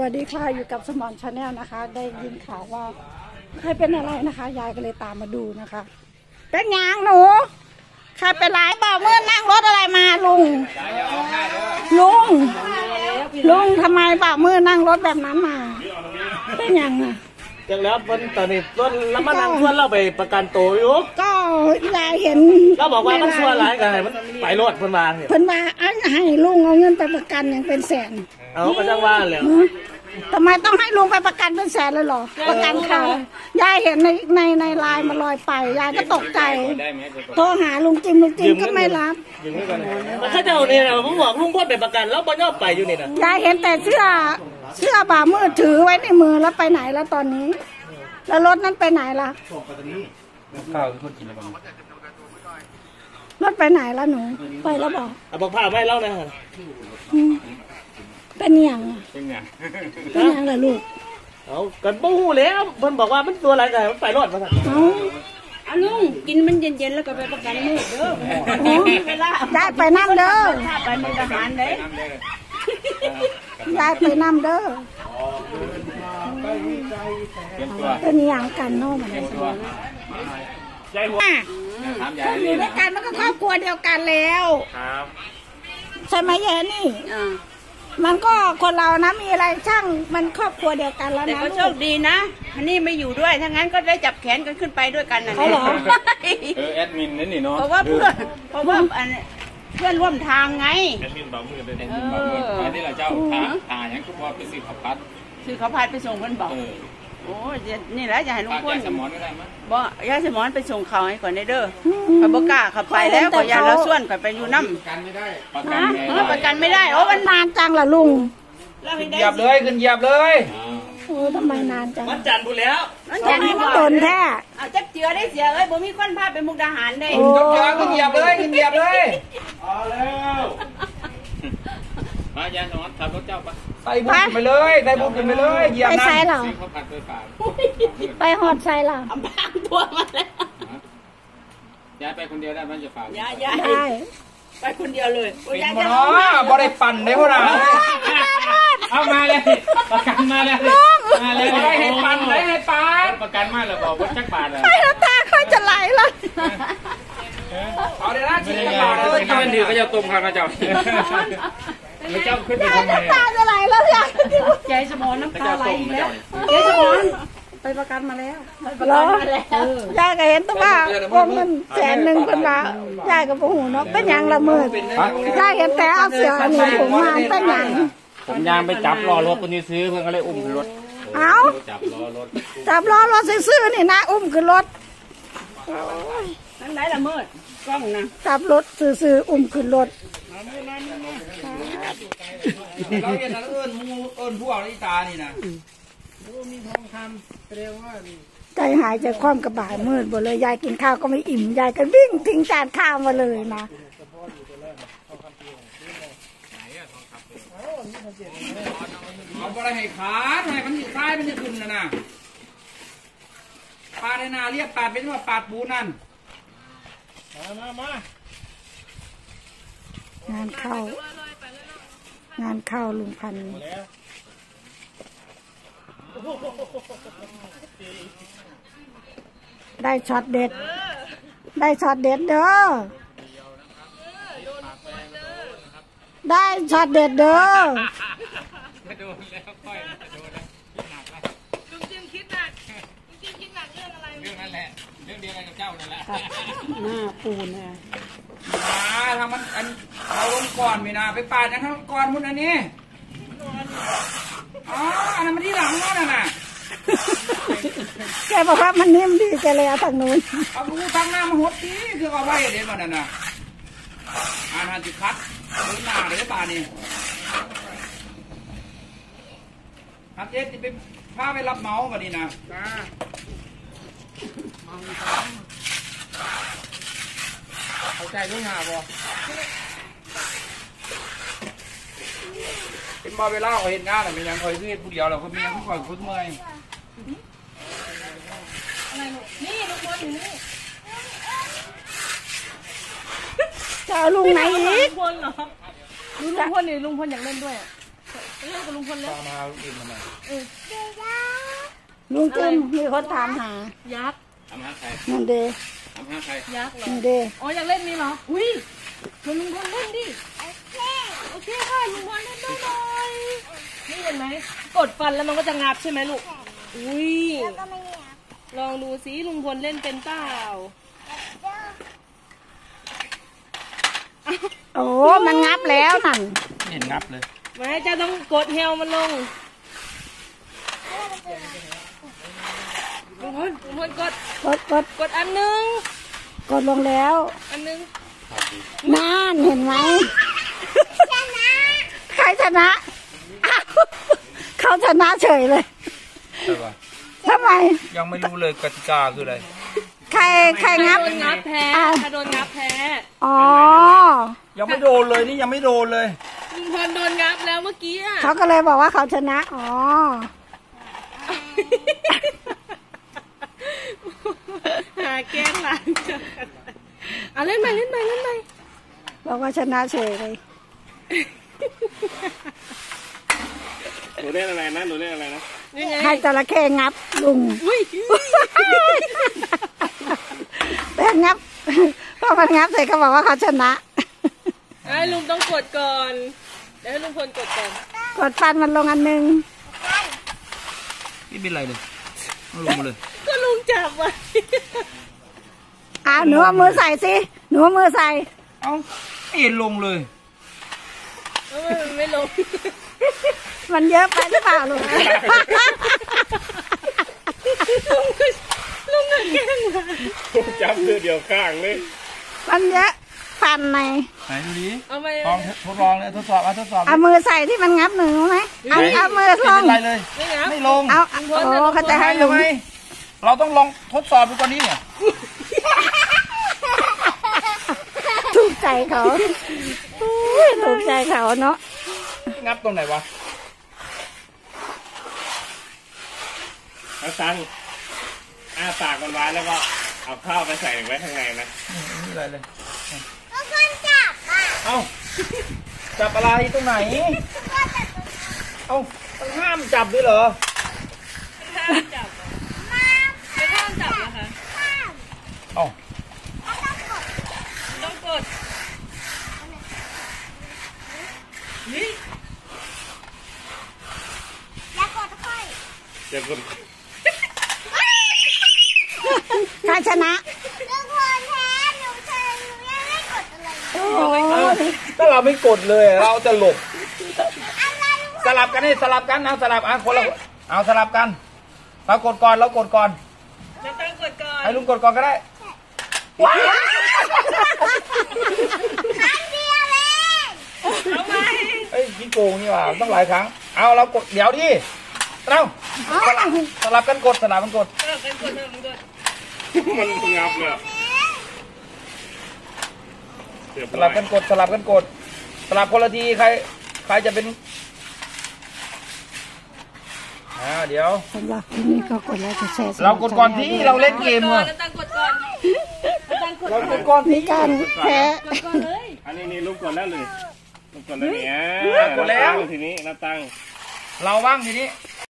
วัสดีค่ะอยู่กับสมอนชาแนลนะคะ ได้ยินข่าวว่าใครเป็นอะไรนะคะ ยายก็เลยตามมาดูนะคะ เป็นหยังหนูใครเป็นไรเปล่าเมื่อนั่งรถอะไรมาลุง ลุง ลุงทำไมเปล่าเมื่อนั่งรถแบบนั้นมา เป็นหยังอะจังแล้วมันตอนนี้ต้นแล้วมานั่งชวนเราไปประกันตัวอยู่ก็ ยายเห็นเราบอกว่ามันชวนหลายกันให้มันไปรถเพิ่นมาเนี่ยเพิ่นว่าอันให้ลุงเอาเงินไปประกันอย่างเป็นแสน เอาก็จังว่าแหล้วฮะทำไมต้องให้ลุงไปประกันเป็นแสนเลยเหรอ ประกันใครยายเห็นในในในไลน์มาลอยไปยายก็ตกใจโทรหาลุงจิมลุงจิมก็ไม่รับยืมเงินกันมันเข้าเจ้าเนี่ยนะผมบอกลุงพ่นไปประกัน แล้วบ่ยอมไปอยู่นี่นะยายเห็นแต่เสื้อเสื้อบ่ามือถือไว้ในมือแล้วไปไหนแล้วตอนนี้ แล้วรถนั้นไปไหนล่ะ ข้าวคือคนกินอะไรบ้างรถไปไหนล่ะหนู ไปแล้วบอกเอาบอกผ้าไม่เล่านะอืมเป็นอหย่างอะเป็นไงเป็นอหย่างล่ะลูกเอากันบ่ฮู้แล้วเพิ่นบอกว่ามันตัวอะไรกันให้มันไปรถมาสั่นเอาอาลุงกินมันเย็นๆแล้วก็ไปประกันมือเด้อโอ้ยายไปน้ำเด้อถ้าไปมันทหารเด้ยายไปน้ำเด้อเตรียมตัวเป็นอหย่างกันเนาะมัน เตรียมตัว ใจหัวอะถามยาถ้ายอยู่ด้วยกันมันก็ครอบครัวเดียวกันแล้ว ครับใช่ไหมยายนี่ อ่ามันก็คนเรานะมีอะไรช่างมันครอบครัวเดียวกันแล้วแต่นะก็โชลูคก ดีนะอันนี้ไม่อยู่ด้วย ถ้างั้นก็ได้จับแขนกันขึ้นไปด้วยกันนะเอาเหรอ เออแอดมินนั่นนี่เนาะเพราะว่าเพื่อนเพราะว่าอันเพื่อนร่วมทางไง แอดมินบอกเงินอันนี้แหละเจ้าทาทายังคือพอไปซื้อขับพัด คือเขาพาไปส่งเพื่อนบอก เออ โอ้ยนี่แหละจะให้ลุงปากพ่นยาสมอนก็ได้มั้ยบ่ยายสมอนไปส่งเขาให้ก่อนได้เด้อเขาบอกกล้าขับไปแล้วก็ยายละส่วนก็ไปอยู่น้ำกันไม่ได้ประกันไงเออประกันไม่ได้โอ้มันนานจังล่ะลุงเราให้ได้เหยียบเลยขึ้นเหยียบเลยโอ้ทำไมนานจังมันจันทร์พูแล้ว มันทำจะไมมีมันบ่โดนแท้เอาจักเจือได้เสียเอ้ยบ่มีคนพาไปมุกดาหารได้โอ้ยกยอขึ้นเหยียบเลยขึ้นเหยียบเลยมายาสมอนขับรถเจ้าปะ ใส่บุญขึ้นไปเลยใส่บุญขึ้นไปเลยเหยียบไปนะไซเหรอซื้อข้าวผัดไปฝากไปหอดไซเหรอเอาบางตัวมาแล้วยายไปคนเดียวได้มันจะฝากยายยายได้ไปคนเดียวเลยโอ้ยเป็นยายบ่จะเนาะบ่ได้ปั่นได้พวกน่ะเอามาเลยประกันมาเลยมาเลยได้ให้ปั่นได้ให้ปั่นประกันมาแล้วบอกว่าจักบาทเลยไปแล้วตาค่อยจะไหลเลยเอาเดี๋ยวนะชิมบาทเลยถ้ามันดีก็จะต้มข้าวกระเจ้า แล้วเจ้าขึ้นไปยายทำไมน้ำตาจะไหลแล้วยายยายสมอนน้ำตาไหลอีกแล้วยายสมอนไปประกันมาแล้วเหรอยายก็เห็นแตัวว่าวงเงินแสนหนึ่งเป็นละยายก็บ่หูเนาะเป็นหยังละมืดยายเห็นแต่เอาเสืออันนี้ผมมาเป็นหยังผมยางไปจับรอรถตัวนี้ซื้อเพื่อนก็เลยอุ้มขึ้นรถเอาจับรอรถจับล้อรถซื่อๆนี่นะอุ้มขึ้นรถนั่นไหนละมืดกล้องนะจับรถซื่อๆอุ้มขึ้นรถ เราเห็นแล้วเอิญมูเอิญพวกอีตานี่นะใจหายใจคว่ำกระบายมืดหมดเลยยายกินข้าวก็ไม่อิ่มยายก็วิ่งทิ้งจานข้าวมาเลยนะเอาอะไรให้ขาดให้มันอยู่ซ้ายมันจะขึ้นนะนะปาในนาเรียกปาดเป็นว่าปาดปูนั่นงานเข้า งานเข้าลุงพันธุ์ได้ช็อตเด็ด ได้ช็อตเด็ดเด้อ ได้ช็อตเด็ดเด้อโดนแล้วค่อยโดนแล้วหนักแล้วลุงจิมคิดหนักลุงจิมคิดหนักเรื่องอะไร เรื่องนั้นแหละ เรื่องเดียวกันกับเจ้านั่นแหละ หน้าปูนะมาทางมันอันเอาลงก่อนมีนาไปปาดกันทั้งก่อนมุนอันนี้อ๋ออันนั้นมันที่หลังนั่นน่ะนะแกบอกว่ามันนิ่มดีแกเลยเอาทางนู้นเอาลูกทางหน้ามาหดทีคือเอาไว้เดี๋ยวมันน่ะนะอ่านหันจิคัดหรือหน้าเลยป่านี่ฮันเจ๊จะไปพาไปรับเหมากันนี่นะ เข้าใจด้วยงาบ่เป็นบ่เวลาเขาเห็นงานน่ะมีหยังคอยคือเฮ็ดผู้เดียวเราก็มีหยังคอยฝึกเมื่อยจะเอาลุงไหนอีกพลเหรอลุงพลนี่ลุงพลอยากเล่นด้วยเเล่นกับลุงพลเล่นตามมาอื่นมาหน่อยลุงเติ้มมีคนถามหายักษ์ ทำหาใคร นันเด ทำหาใครยักษ์เหรอนันเดอ๋ออยากเล่นนี่เหรอ อุ้ยชวนลุงพลเล่นดิโอเคโอเคค่ะลุงพลเล่นด้วยหน่อยนี่เห็นไหมกดฟันแล้วมันก็จะงับใช่ไหมลูก อุ้ยลองดูสิลุงพลเล่นเป็นเปล่าโอ้มันงับแล้วนั่นเห็นงับเลย ไม่จะต้องกดเฮลมันลงลุ งพลลุงพลกด กดกดกดอันหนึง กดลงแล้ว อันหนึงนั่นเห็นไหมใครชนะอ้าวเขาชนะเฉยเลยใช่ปะทำไม ยังไม่รู้เลยกติกาคืออะไร ใครใครงับ โดนงับแพ้อะ ถ้าโดนงับแพ้อ๋อ ยังไม่โดนเลยนี่ยังไม่โดนเลย ลุงพลโดนงับแล้วเมื่อกี้อะเขาก็เลยบอกว่าเขาชนะ อ๋อ หาแกล้งหลานจัง เอาเล่นใหม่เล่นใหม่เล่นใหม่บอกว่าชนะเฉยเลยหนูเล่นอะไรนะหนูเล่นอะไรนะนี่ไงให้จระเข้งับลุงอุ้ยแต่งับพอมันงับเสร็จก็บอกว่าเขาชนะไอ้ลุงต้องกดก่อน เดี๋ยวให้ลุงพลกดก่อน กดฟันมันลงอันหนึง นี่เป็นไรเลยเอาลงมาเลย ก็ลุงจับไว้อ่า หนูเอามือใส่สิ หนูเอามือใส่ เอ้าไม่เห็นลงเลย เออมันไม่ลง มันเยอะไปหรือเปล่าลูกลุงก็แกล้งหลานจับเดือเดียวข้างเลย มันเยอะฟันในไหนดูดิเอาไปลองทดลองเลยทดสอบเอาทดสอบดิเอามือใส่ที่มันงับหนูไหมเอาเอามือไม่ลงเป็นไรเลยไม่งับไม่ลงเอาเอาโอ้เขาจะให้ลุงทำไมเราต้องลองทดสอบดูก่อนนี้เนี่ย ถูกใจเขาอุ้ยถูกใจเขาเนาะ งับตรงไหนวะเอาตังค์อ้าปากมันไว้แล้วก็เอาข้าวไปใส่ไว้ข้างในนะไม่มีอะไรเลยก็คนจับอะ เอ้า จับอะไรตรงไหน เอ้าต้องห้ามจับด้วยเหรอ ห้ามจับไม่ห้ามจับนะคะ เอ้าต้องกดนี่เดี๋ยวคุณใครชนะโอ้ยถ้าเราไม่กดเลยเราจะหลบสลับกันนี่สลับกันเอาสลับอะคนละเอาสลับกัน เรากดก่อนเรากดก่อนจะต้องกดก่อน ให้ลุงกดก่อนก็ได้ เอาไหมเอ้ยขี้โกงนี่หว่าต้องหลายครั้ง เอาเรากดเดี๋ยวดิเราสลับสลับกันกดสลับกันกดเออเป็นกดเออเป็นกดมันงับเลยเรียบสร้ลัอบยกันกดสลับกันกดสลับคนละทีใคร ใครจะเป็นอ่าเดี๋ยวสำหรับที่นี่ก็กดไลค์กดแชร์เรากดก่อนที่เราเล่นเกมก่ออะ เรากดก่อนมีการแพ้กดก่อนเลยอันนี้นี่ลูกกดแล้วเลยลูกกดแล้วเนี่ยกดแล้วตั้งทีนี้นับตั้งเราบ้างทีนี้